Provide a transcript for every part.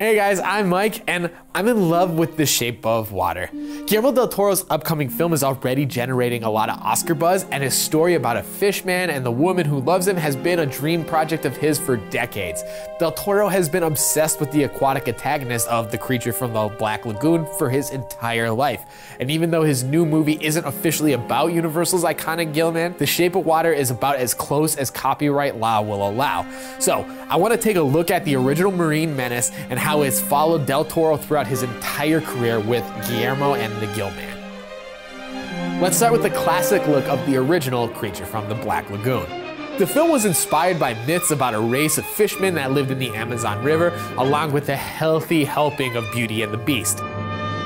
Hey guys, I'm Mike, and I'm in love with The Shape of Water. Guillermo del Toro's upcoming film is already generating a lot of Oscar buzz, and his story about a fish man and the woman who loves him has been a dream project of his for decades. Del Toro has been obsessed with the aquatic antagonist of The Creature from the Black Lagoon for his entire life. And even though his new movie isn't officially about Universal's iconic Gillman, The Shape of Water is about as close as copyright law will allow. So, I want to take a look at the original Marine Menace and how it's followed Del Toro throughout his entire career with Guillermo and the Gill Man. Let's start with the classic look of the original Creature from the Black Lagoon. The film was inspired by myths about a race of fishermen that lived in the Amazon River, along with a healthy helping of Beauty and the Beast.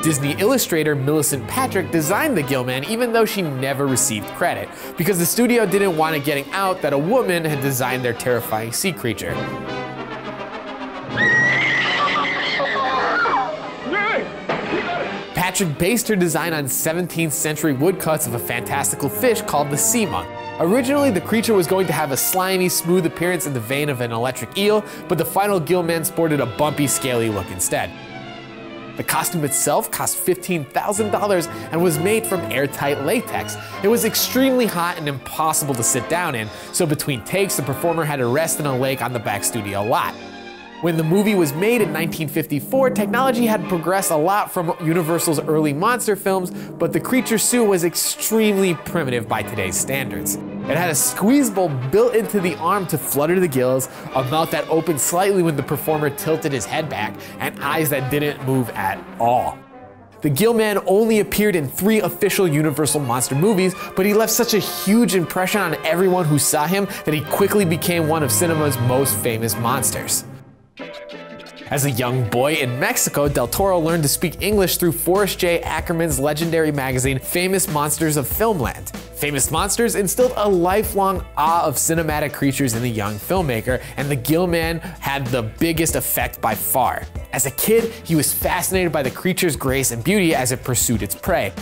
Disney illustrator Millicent Patrick designed the Gillman even though she never received credit, because the studio didn't want it getting out that a woman had designed their terrifying sea creature. Patrick based her design on 17th century woodcuts of a fantastical fish called the sea monk. Originally, the creature was going to have a slimy, smooth appearance in the vein of an electric eel, but the final Gillman sported a bumpy, scaly look instead. The costume itself cost $15,000 and was made from airtight latex. It was extremely hot and impossible to sit down in, so between takes, the performer had to rest in a lake on the back studio lot. When the movie was made in 1954, technology had progressed a lot from Universal's early monster films, but the creature suit was extremely primitive by today's standards. It had a squeeze bowl built into the arm to flutter the gills, a mouth that opened slightly when the performer tilted his head back, and eyes that didn't move at all. The Gill Man only appeared in three official Universal Monster movies, but he left such a huge impression on everyone who saw him that he quickly became one of cinema's most famous monsters. As a young boy in Mexico, Del Toro learned to speak English through Forrest J. Ackerman's legendary magazine, Famous Monsters of Filmland. Famous Monsters instilled a lifelong awe of cinematic creatures in the young filmmaker, and the Gill Man had the biggest effect by far. As a kid, he was fascinated by the creature's grace and beauty as it pursued its prey.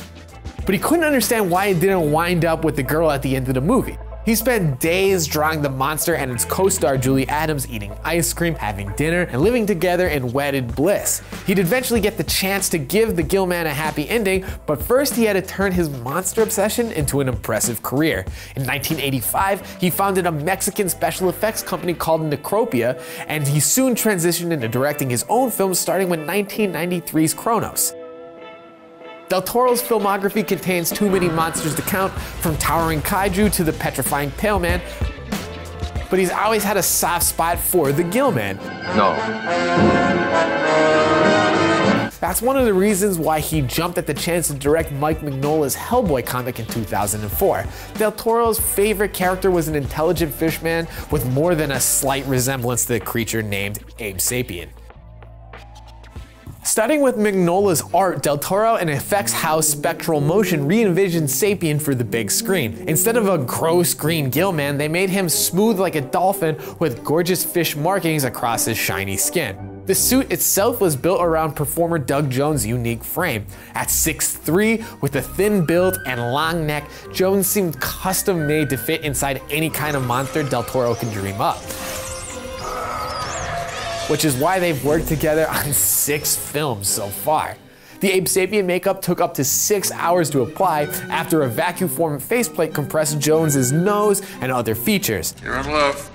But he couldn't understand why it didn't wind up with the girl at the end of the movie. He spent days drawing the monster and its co-star Julie Adams eating ice cream, having dinner, and living together in wedded bliss. He'd eventually get the chance to give the Gill Man a happy ending, but first he had to turn his monster obsession into an impressive career. In 1985, he founded a Mexican special effects company called Necropia, and he soon transitioned into directing his own films starting with 1993's Cronos. Del Toro's filmography contains too many monsters to count, from towering kaiju to the petrifying pale man, but he's always had a soft spot for the Gill Man. No. That's one of the reasons why he jumped at the chance to direct Mike Mignola's Hellboy comic in 2004. Del Toro's favorite character was an intelligent fishman with more than a slight resemblance to the creature named Abe Sapien. Starting with Mignola's art, Del Toro and effects house Spectral Motion re-envisioned Sapien for the big screen. Instead of a gross green gillman, they made him smooth like a dolphin with gorgeous fish markings across his shiny skin. The suit itself was built around performer Doug Jones' unique frame. At 6'3", with a thin build and long neck, Jones seemed custom made to fit inside any kind of monster Del Toro can dream up which is why they've worked together on six films so far. The Abe Sapien makeup took up to six hours to apply after a vacuum form faceplate compressed Jones's nose and other features. You're in love.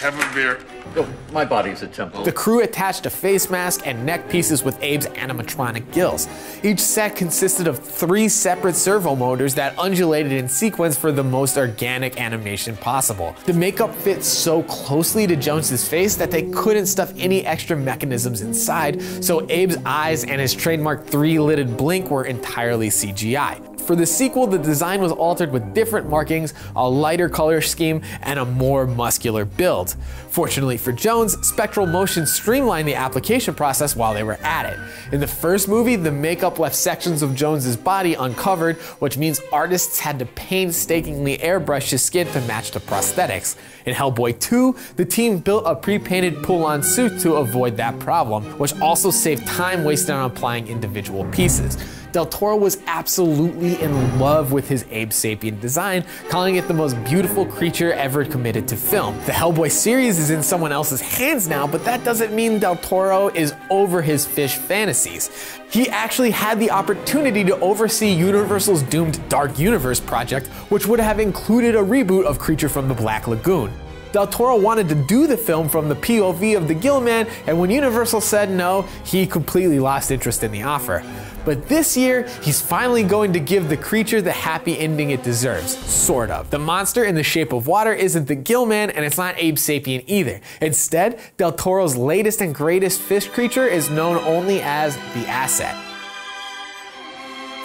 Have a beer. Oh, my body's a temple. The crew attached a face mask and neck pieces with Abe's animatronic gills. Each set consisted of three separate servo motors that undulated in sequence for the most organic animation possible. The makeup fit so closely to Jones's face that they couldn't stuff any extra mechanisms inside, so Abe's eyes and his trademark three-lidded blink were entirely CGI. For the sequel, the design was altered with different markings, a lighter color scheme, and a more muscular build. Fortunately for Jones, Spectral Motion streamlined the application process while they were at it. In the first movie, the makeup left sections of Jones's body uncovered, which means artists had to painstakingly airbrush his skin to match the prosthetics. In Hellboy 2, the team built a pre-painted pull-on suit to avoid that problem, which also saved time wasted on applying individual pieces. Del Toro was absolutely in love with his Abe Sapien design, calling it the most beautiful creature ever committed to film. The Hellboy series is in someone else's hands now, but that doesn't mean Del Toro is over his fish fantasies. He actually had the opportunity to oversee Universal's doomed Dark Universe project, which would have included a reboot of Creature from the Black Lagoon. Del Toro wanted to do the film from the POV of the Gill Man, and when Universal said no, he completely lost interest in the offer. But this year, he's finally going to give the creature the happy ending it deserves, sort of. The monster in the shape of water isn't the Gillman, and it's not Abe Sapien either. Instead, Del Toro's latest and greatest fish creature is known only as the Asset.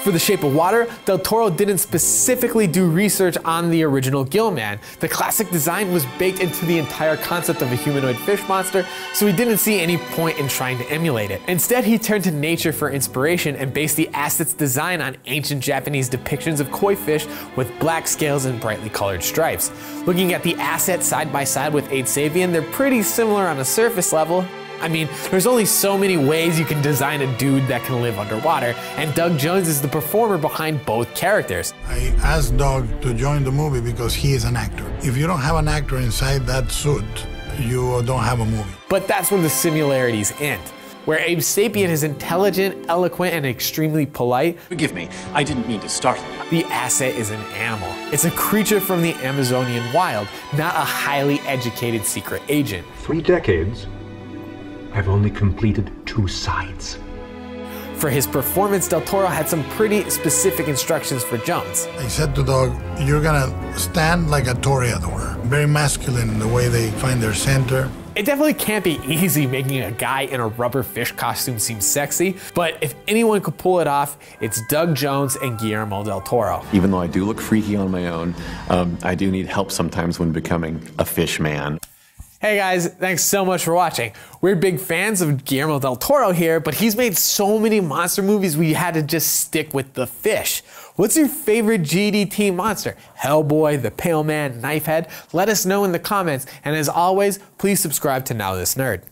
For The Shape of Water, Del Toro didn't specifically do research on the original Gillman. The classic design was baked into the entire concept of a humanoid fish monster, so he didn't see any point in trying to emulate it. Instead, he turned to nature for inspiration and based the asset's design on ancient Japanese depictions of koi fish with black scales and brightly colored stripes. Looking at the asset side by side with Abe Sapien, they're pretty similar on a surface level, I mean, there's only so many ways you can design a dude that can live underwater, and Doug Jones is the performer behind both characters. I asked Doug to join the movie because he is an actor. If you don't have an actor inside that suit, you don't have a movie. But that's where the similarities end. Where Abe Sapien is intelligent, eloquent, and extremely polite. Forgive me, I didn't mean to startle you. The asset is an animal. It's a creature from the Amazonian wild, not a highly educated secret agent. Three decades I've only completed two sides. For his performance, Del Toro had some pretty specific instructions for Jones. I said to Doug, you're gonna stand like a toreador, very masculine in the way they find their center. It definitely can't be easy making a guy in a rubber fish costume seem sexy, but if anyone could pull it off, it's Doug Jones and Guillermo del Toro. Even though I do look freaky on my own, um, I do need help sometimes when becoming a fish man. Hey guys, thanks so much for watching. We're big fans of Guillermo del Toro here, but he's made so many monster movies we had to just stick with the fish. What's your favorite GDT monster? Hellboy, the Pale Man, Knifehead? Let us know in the comments, and as always, please subscribe to Now This Nerd.